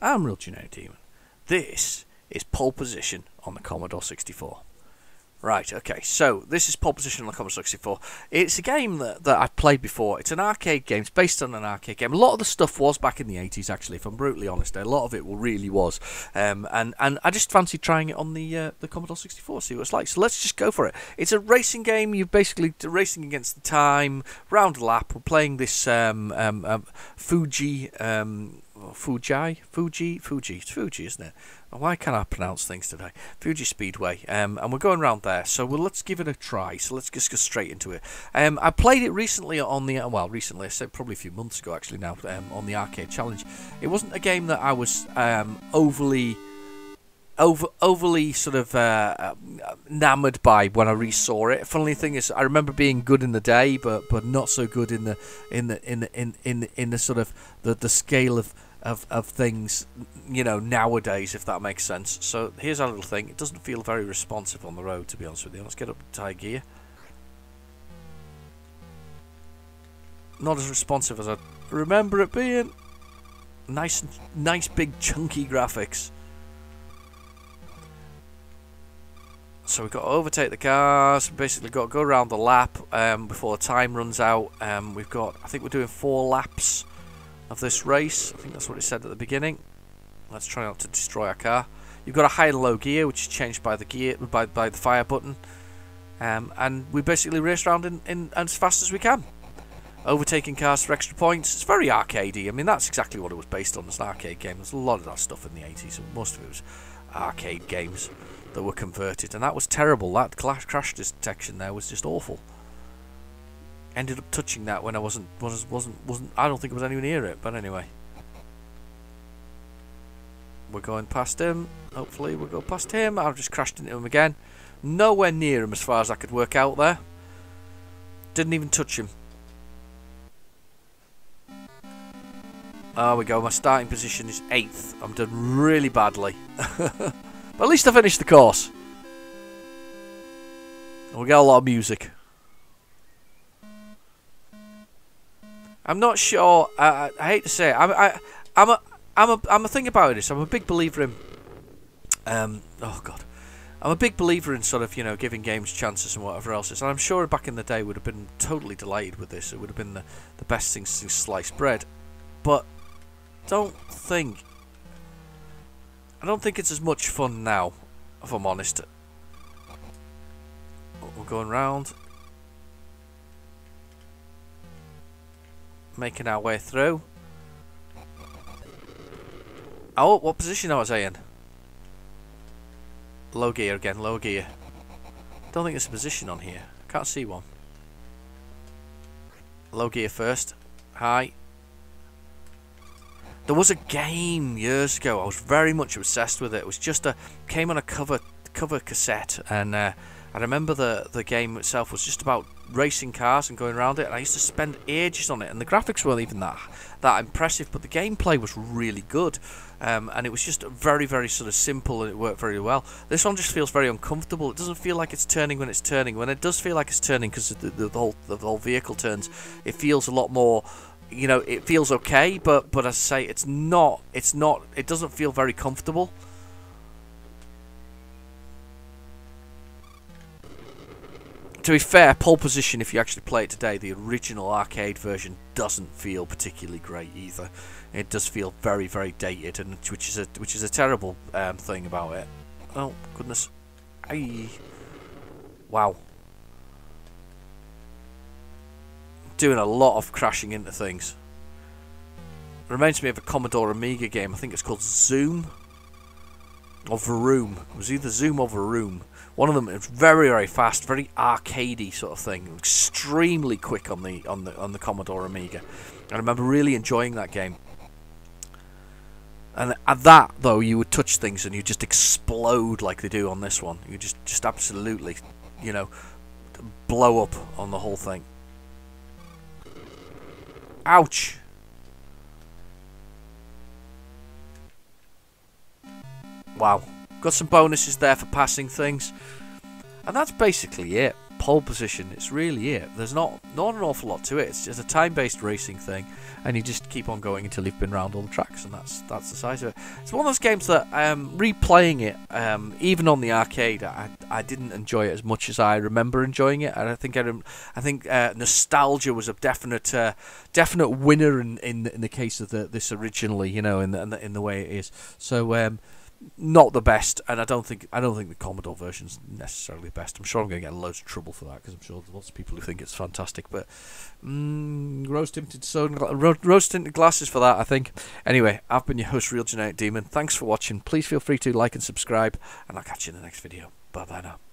I'm Real Generic Demon. This is Pole Position on the Commodore 64. Right, okay, so this is Pole Position on the Commodore 64. It's a game that, that I've played before. It's an arcade game. It's based on an arcade game. A lot of the stuff was back in the 80s, actually, if I'm brutally honest. A lot of it really was. Um, and, and I just fancied trying it on the uh, the Commodore 64, see what it's like. So let's just go for it. It's a racing game. You're basically racing against the time, round lap. We're playing this um, um, um Fuji... Fuji, Fuji, Fuji, it's Fuji, isn't it? Why can't I pronounce things today? Fuji Speedway, um, and we're going around there. So well, let's give it a try. So let's just go straight into it. Um, I played it recently on the well, recently I said probably a few months ago actually now um, on the arcade challenge. It wasn't a game that I was um, overly over, overly sort of uh, enamored by when I resaw it. Funny thing is, I remember being good in the day, but but not so good in the in the in the, in in in the sort of the the scale of of, of things, you know, nowadays, if that makes sense. So here's our little thing. It doesn't feel very responsive on the road, to be honest with you. Let's get up to high gear. Not as responsive as I remember it being. Nice, nice big chunky graphics. So we've got to overtake the cars. Basically, got to go around the lap um, before the time runs out. Um, we've got, I think we're doing four laps of this race. I think that's what it said at the beginning. Let's try not to destroy our car. You've got a high and low gear, which is changed by the gear by, by the fire button. Um, and we basically race around in, in as fast as we can. Overtaking cars for extra points. It's very arcadey. I mean, that's exactly what it was based on It's an arcade game. There's a lot of that stuff in the 80s, and most of it was arcade games that were converted. And that was terrible. That crash detection there was just awful ended up touching that when I wasn't wasn't wasn't wasn't I don't think I was anywhere near it but anyway. We're going past him. Hopefully we'll go past him. I've just crashed into him again. Nowhere near him as far as I could work out there. Didn't even touch him. There we go. My starting position is 8th I'm done really badly. But at least I finished the course. We got a lot of music I'm not sure. I, I hate to say it. I'm, I, I'm a, I'm a, I'm a thing about this. I'm a big believer in. Um, oh God, I'm a big believer in sort of you know giving games chances and whatever else. Is. And I'm sure back in the day would have been totally delighted with this. It would have been the, the best thing since sliced bread. But don't think. I don't think it's as much fun now, if I'm honest. We're going round. Making our way through. Oh, what position I was I in? Low gear again, low gear. Don't think there's a position on here. Can't see one. Low gear first. High. There was a game years ago. I was very much obsessed with it. It was just a came on a cover cover cassette, and uh, I remember the the game itself was just about racing cars and going around it. And I used to spend ages on it, and the graphics weren't even that that impressive, but the gameplay was really good. Um, and it was just very, very sort of simple, and it worked very well. This one just feels very uncomfortable. It doesn't feel like it's turning when it's turning. When it does feel like it's turning, because the, the, the, whole the whole vehicle turns, it feels a lot more. You know, it feels okay, but but as I say, it's not. It's not. It doesn't feel very comfortable. To be fair, pole position, if you actually play it today, the original arcade version doesn't feel particularly great either. It does feel very, very dated, and which is a which is a terrible um, thing about it. Oh goodness, Aye. wow. Doing a lot of crashing into things. Reminds me of a Commodore Amiga game. I think it's called Zoom or Vroom. It was either Zoom or Vroom. One of them is very very fast, very arcadey sort of thing, extremely quick on the on the on the Commodore Amiga. I remember really enjoying that game. And at that though, you would touch things and you just explode like they do on this one. You just just absolutely, you know, blow up on the whole thing. Ouch. Wow. Got some bonuses there for passing things. And that's basically it. pole position. It's really it. There's not not an awful lot to it. It's just a time-based racing thing, and you just keep on going until you've been around all the tracks, and that's that's the size of it. It's one of those games that um, replaying it, um, even on the arcade, I, I didn't enjoy it as much as I remember enjoying it. And I think I, I think uh, nostalgia was a definite uh, definite winner in, in in the case of the, this originally, you know, in the, in the in the way it is. So. Um, not the best, and I don't think I don't think the Commodore version's necessarily the best. I'm sure I'm going to get loads of trouble for that because I'm sure there's lots of people who think it's fantastic. But mm, rose tinted sun, rose tinted glasses for that, I think. Anyway, I've been your host, Real Generic Demon. Thanks for watching. Please feel free to like and subscribe, and I'll catch you in the next video. Bye bye now.